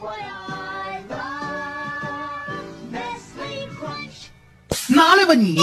我，拿来吧你。